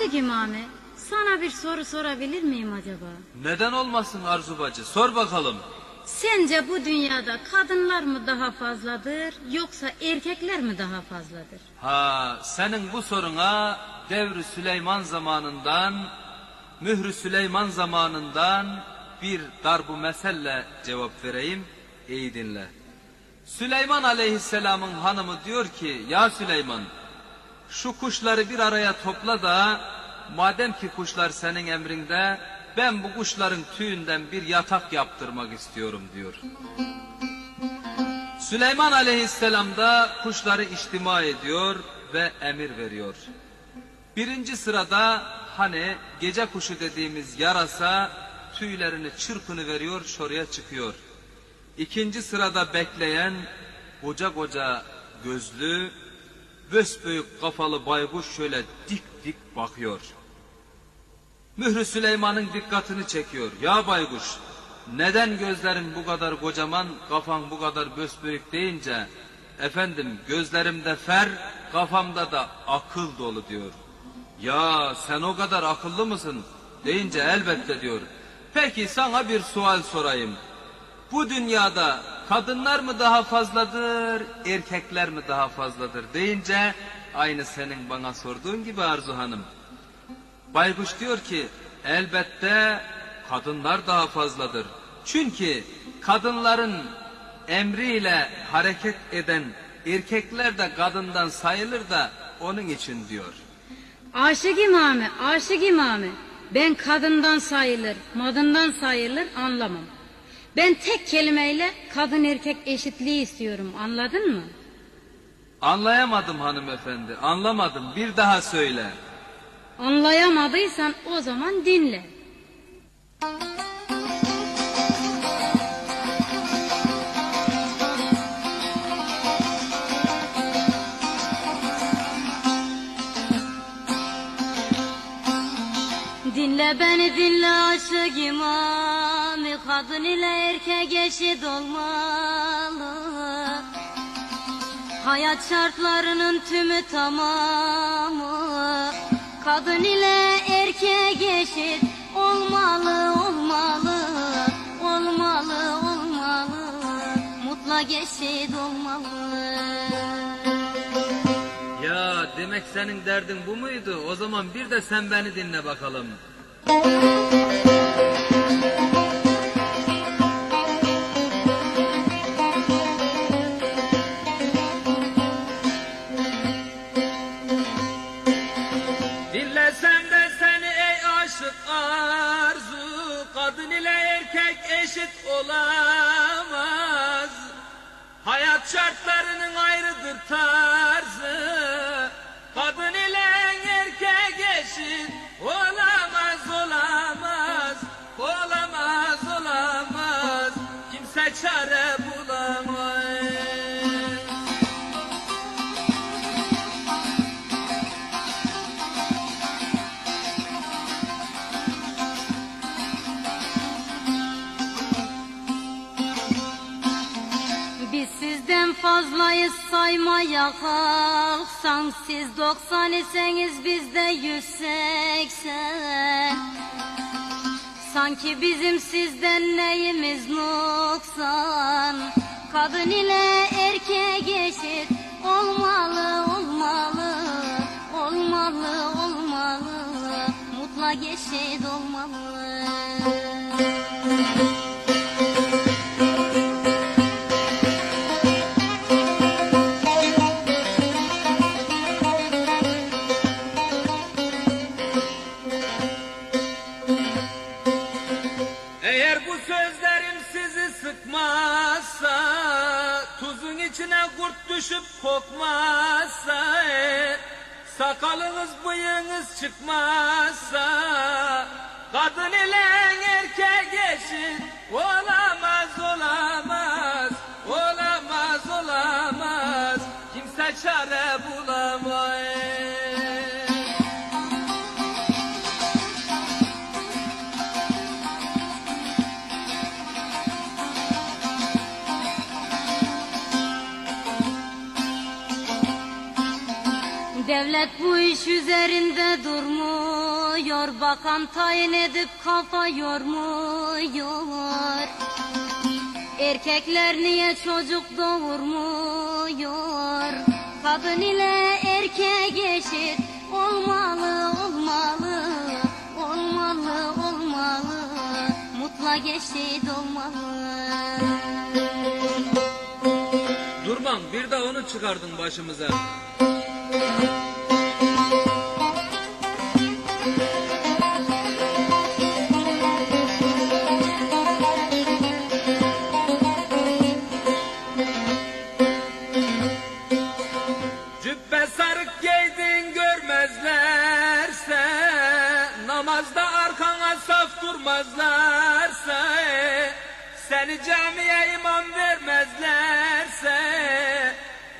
Aşık İmami, sana bir soru sorabilir miyim acaba? Neden olmasın Arzu bacı? Sor bakalım. Sence bu dünyada kadınlar mı daha fazladır yoksa erkekler mi daha fazladır? Ha, senin bu soruna Devri Süleyman zamanından, Mührü Süleyman zamanından bir darbu meselle cevap vereyim. İyi dinle. Süleyman Aleyhisselam'ın hanımı diyor ki, ya Süleyman, şu kuşları bir araya topla da, madem ki kuşlar senin emrinde, ben bu kuşların tüyünden bir yatak yaptırmak istiyorum diyor. Süleyman aleyhisselam da kuşları içtima ediyor ve emir veriyor. Birinci sırada hani gece kuşu dediğimiz yarasa tüylerini çırpını veriyor şuraya çıkıyor. İkinci sırada bekleyen koca koca gözlü, büyük kafalı baykuş şöyle dik dik bakıyor. Mührü Süleyman'ın dikkatini çekiyor. Ya baykuş neden gözlerin bu kadar kocaman kafan bu kadar büyük deyince efendim gözlerimde fer kafamda da akıl dolu diyor. Ya sen o kadar akıllı mısın deyince elbette diyor. Peki sana bir sual sorayım. Bu dünyada kadınlar mı daha fazladır, erkekler mi daha fazladır deyince aynı senin bana sorduğun gibi Arzu Hanım. Baykuş diyor ki elbette kadınlar daha fazladır. Çünkü kadınların emriyle hareket eden erkekler de kadından sayılır da onun için diyor. Aşık İmami, aşık İmami, ben kadından sayılır, madından sayılır anlamam. Ben tek kelimeyle kadın erkek eşitliği istiyorum anladın mı? Anlayamadım hanımefendi anlamadım bir daha söyle. Anlayamadıysan o zaman dinle. Dinle beni dinle aşık imamı. Kadın ile erkek eşit olmalı. Hayat şartlarının tümü tamamı Kadın ile erkek eşit olmalı olmalı Olmalı olmalı Mutlak eşit olmalı Ya demek senin derdin bu muydu? O zaman bir de sen beni dinle bakalım. Kadın ile erkek eşit olamaz. Hayat şartlarının ayrıdır tarzı. Kadın ile erkek eşit olamaz olamaz Olamaz olamaz. Kimse çare fazlayız saymaya kalksan Siz doksan iseniz biz de yüz seksen. Sanki bizim sizden neyimiz noksan? Kadın ile erkek eşit olmalı olmalı Olmalı olmalı. Mutlak eşit olmalı sizi sıkmazsa Tuzun içine kurt düşüp kokmazsa e, Sakalınız bıyığınız çıkmazsa Kadın ile Devlet bu iş üzerinde durmuyor. Bakan tayin edip kafa yormuyor. Erkekler niye çocuk doğurmuyor? Kadın ile erkek eşit olmalı olmalı Olmalı olmalı. Mutlak eşit olmalı. Durmam bir de onu çıkardın başımıza. Namazda arkana saf durmazlarsa Seni camiye imam vermezlerse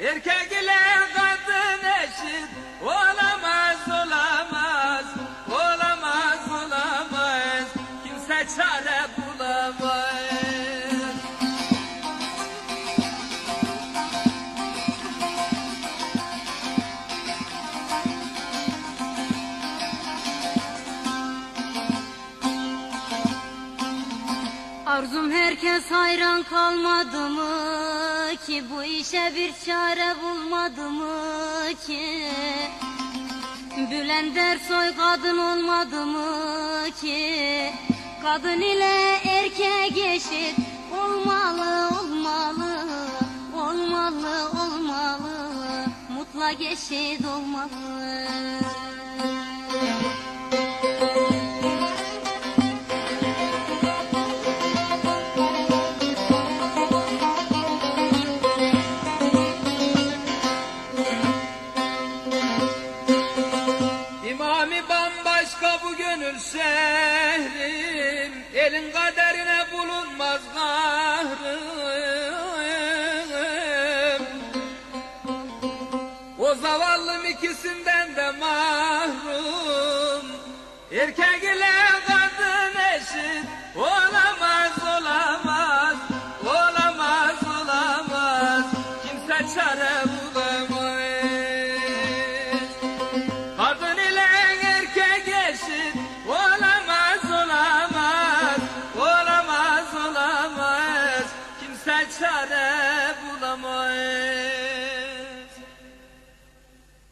Erkek ile kadın eşit Olamaz olamaz Olamaz olamaz. Kimse çare Arzum herkes hayran kalmadı mı ki? Bu işe bir çare bulmadı mı ki? Bülent Ersoy kadın olmadı mı ki? Kadın ile erkek eşit olmalı olmalı Olmalı olmalı. Mutlak eşit olmalı bambaşka bu gönül şehrim Elin kaderine bulunmaz kahrım. O zavallım ikisinden de mahrum. Erkek ile kadın eşit olamaz